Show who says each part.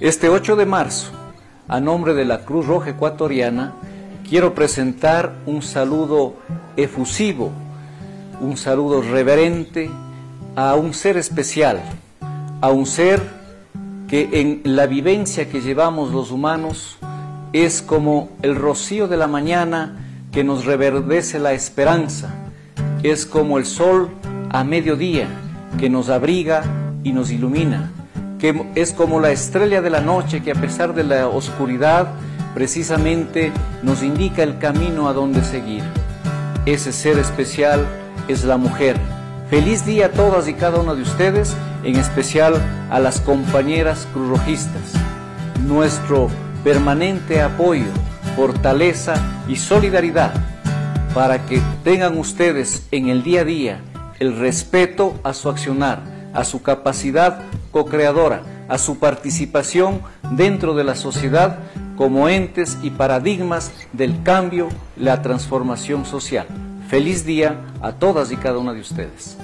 Speaker 1: Este 8 de marzo, a nombre de la Cruz Roja Ecuatoriana, quiero presentar un saludo efusivo, un saludo reverente a un ser especial, a un ser que en la vivencia que llevamos los humanos es como el rocío de la mañana que nos reverdece la esperanza, es como el sol a mediodía que nos abriga y nos ilumina, que es como la estrella de la noche que a pesar de la oscuridad precisamente nos indica el camino a donde seguir. Ese ser especial es la mujer. Feliz día a todas y cada una de ustedes, en especial a las compañeras cruzrojistas. Nuestro permanente apoyo, fortaleza y solidaridad para que tengan ustedes en el día a día el respeto a su accionar, a su capacidad co-creadora, a su participación dentro de la sociedad como entes y paradigmas del cambio, la transformación social. Feliz día a todas y cada una de ustedes.